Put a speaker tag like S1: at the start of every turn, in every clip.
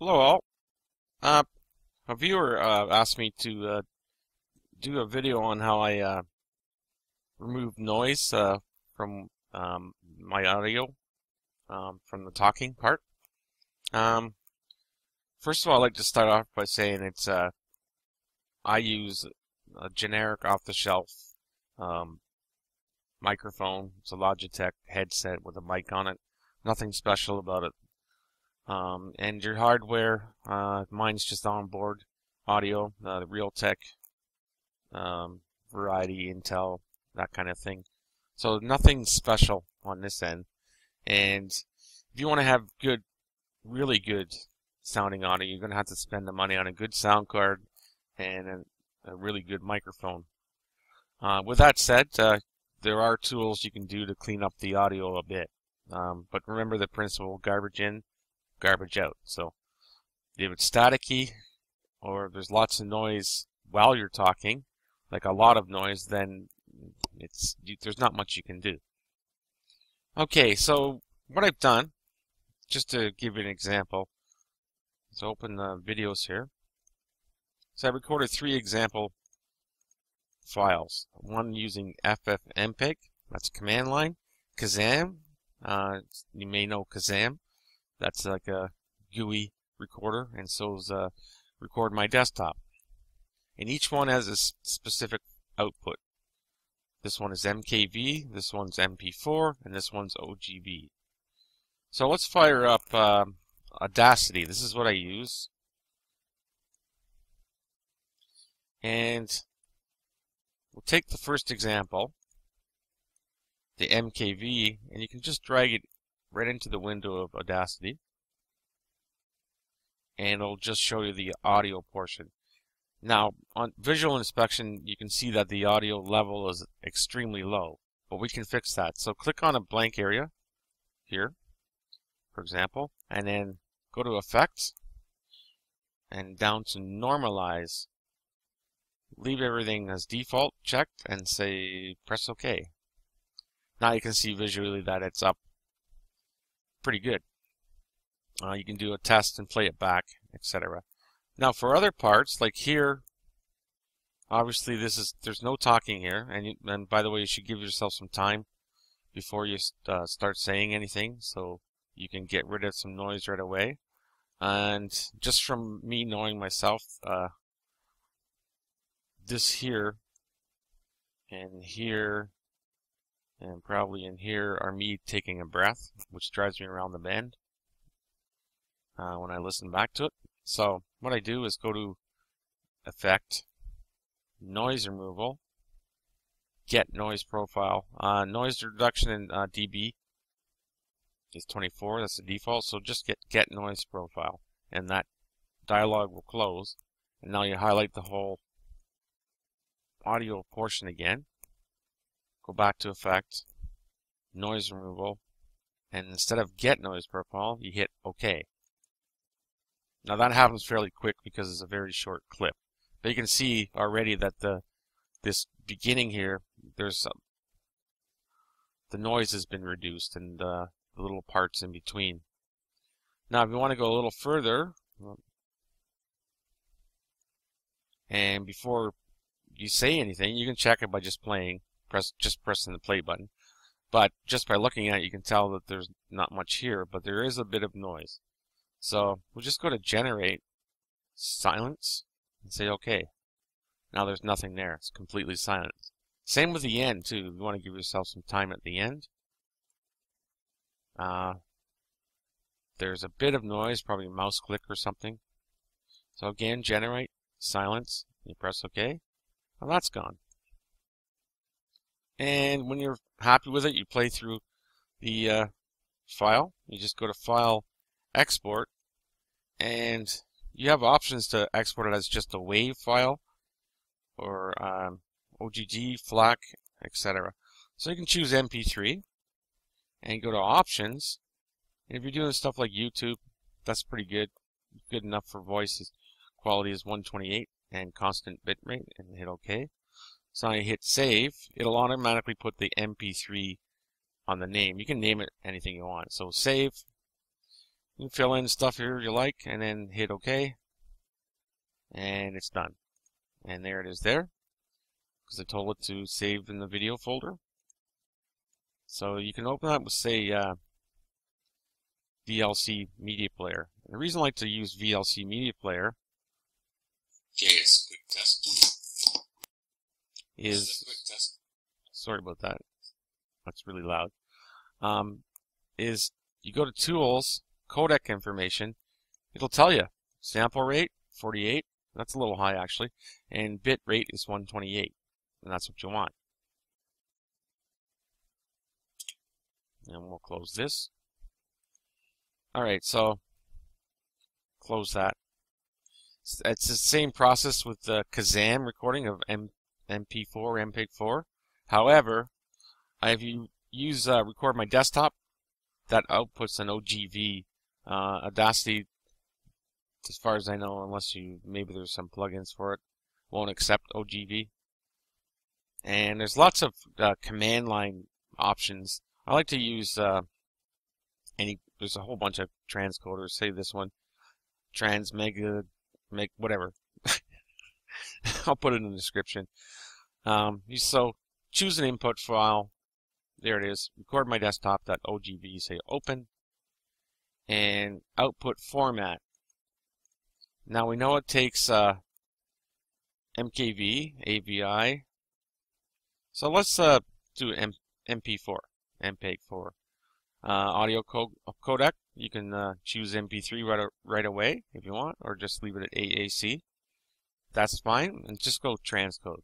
S1: Hello all. Uh, a viewer uh, asked me to uh, do a video on how I uh, remove noise uh, from um, my audio um, from the talking part. Um, first of all, I'd like to start off by saying it's uh, I use a generic off-the-shelf um, microphone. It's a Logitech headset with a mic on it. Nothing special about it. Um, and your hardware, uh, mine's just onboard audio, uh, the Realtek, um, Variety, Intel, that kind of thing. So nothing special on this end. And if you want to have good, really good sounding audio, you're going to have to spend the money on a good sound card and a, a really good microphone. Uh, with that said, uh, there are tools you can do to clean up the audio a bit. Um, but remember the principle, garbage in, garbage out. So if it's staticky or there's lots of noise while you're talking, like a lot of noise, then it's there's not much you can do. Okay, so what I've done, just to give you an example, let's open the videos here. So I recorded three example files. One using FFmpeg, that's a command line. Kazam, uh, you may know Kazam. That's like a GUI recorder, and so is uh, record my desktop. And each one has a specific output. This one is MKV, this one's MP4, and this one's OGV. So let's fire up uh, Audacity. This is what I use. And we'll take the first example, the MKV, and you can just drag it right into the window of Audacity. And it'll just show you the audio portion. Now, on visual inspection, you can see that the audio level is extremely low, but we can fix that. So click on a blank area here, for example, and then go to Effects and down to Normalize. Leave everything as default checked and say press OK. Now you can see visually that it's up pretty good. Uh, you can do a test and play it back, etc. Now for other parts, like here, obviously this is there's no talking here, and you, and by the way, you should give yourself some time before you uh, start saying anything, so you can get rid of some noise right away. And just from me knowing myself, uh, this here and here and probably in here are me taking a breath, which drives me around the bend uh, when I listen back to it. So what I do is go to Effect, Noise Removal, Get Noise Profile. Uh, noise reduction in uh, dB is 24. That's the default. So just get Get Noise Profile, and that dialog will close. And now you highlight the whole audio portion again go back to effect, noise removal, and instead of get noise profile, you hit OK. Now that happens fairly quick because it's a very short clip. But you can see already that the this beginning here, there's some, the noise has been reduced and uh, the little parts in between. Now if you want to go a little further, and before you say anything, you can check it by just playing press just pressing the play button. But just by looking at it, you can tell that there's not much here, but there is a bit of noise. So we'll just go to generate silence and say OK. Now there's nothing there. It's completely silent. Same with the end too. You want to give yourself some time at the end. Uh, there's a bit of noise, probably a mouse click or something. So again, generate silence. You press OK. Well, that's gone. And when you're happy with it, you play through the uh, file. You just go to File, Export, and you have options to export it as just a WAV file or um, OGG, FLAC, etc. So you can choose MP3 and go to Options. And if you're doing stuff like YouTube, that's pretty good. Good enough for voices. Quality is 128 and constant bitrate and hit OK. So I hit save, it'll automatically put the MP3 on the name. You can name it anything you want. So save, You fill in stuff here you like and then hit OK. And it's done. And there it is there. Because I told it to save in the video folder. So you can open up with say uh, VLC Media Player. The reason I like to use VLC Media Player
S2: test.
S1: Is sorry about that. That's really loud. Um, is you go to Tools, Codec Information. It'll tell you sample rate 48. That's a little high actually, and bit rate is 128, and that's what you want. And we'll close this. Alright, so close that. It's the same process with the Kazam recording of M MP4 MPEG-4. However, I have you use uh, record my desktop. That outputs an OGV. Uh, Audacity, as far as I know, unless you maybe there's some plugins for it, won't accept OGV. And there's lots of uh, command line options. I like to use uh, any. There's a whole bunch of transcoders. Say this one, transmega, make whatever. I'll put it in the description. Um, so choose an input file. There it is. Record my desktop.ogv. Say open. And output format. Now we know it takes uh, MKV, AVI. So let's uh, do M MP4, MPEG-4. Uh, audio co codec, you can uh, choose MP3 right, right away if you want, or just leave it at AAC. That's fine, and just go transcode.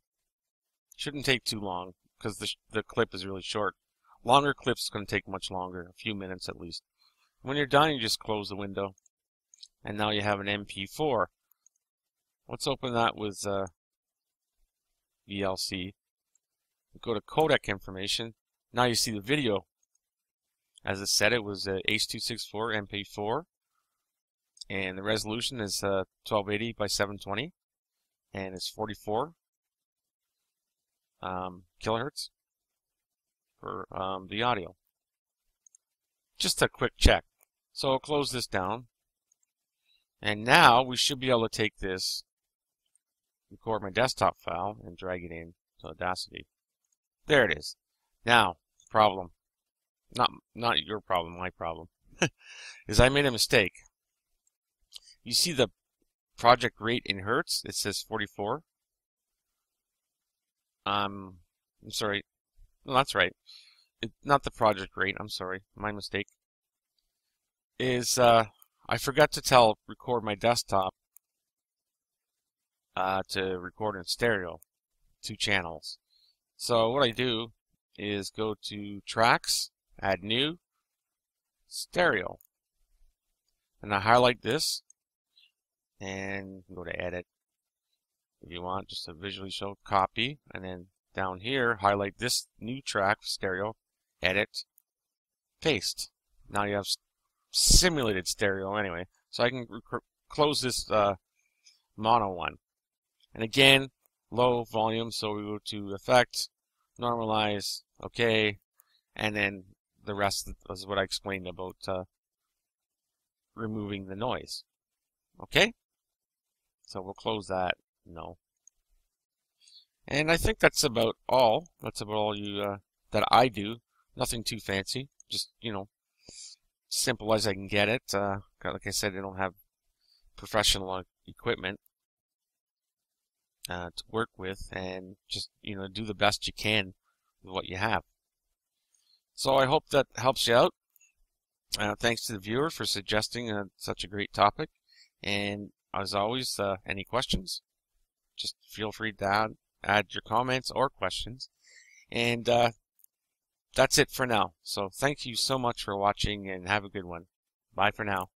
S1: Shouldn't take too long, because the, the clip is really short. Longer clips is going to take much longer, a few minutes at least. When you're done, you just close the window. And now you have an MP4. Let's open that with uh, VLC. Go to codec information. Now you see the video. As it said, it was uh, H.264 MP4. And the resolution is uh, 1280 by 720. And it's 44 um, kilohertz for um, the audio. Just a quick check. So I'll close this down. And now we should be able to take this, record my desktop file, and drag it in to Audacity. There it is. Now, problem. Not, not your problem, my problem. is I made a mistake. You see the project rate in Hertz? It says 44. Um, I'm sorry. No, that's right. It, not the project rate. I'm sorry. My mistake. Is uh, I forgot to tell record my desktop uh, to record in stereo, two channels. So what I do is go to tracks, add new, stereo, and I highlight this and go to edit. If you want just to visually show copy and then down here highlight this new track stereo edit paste. Now you have simulated stereo anyway so I can close this uh, mono one. And again low volume so we go to effect normalize okay and then the rest is what I explained about uh, removing the noise. Okay so we'll close that no. And I think that's about all. That's about all you uh, that I do. Nothing too fancy. Just you know, simple as I can get it. Uh, like I said, I don't have professional equipment uh, to work with, and just you know, do the best you can with what you have. So I hope that helps you out. Uh, thanks to the viewer for suggesting uh, such a great topic. And as always, uh, any questions? just feel free to add, add your comments or questions. And uh, that's it for now. So thank you so much for watching and have a good one. Bye for now.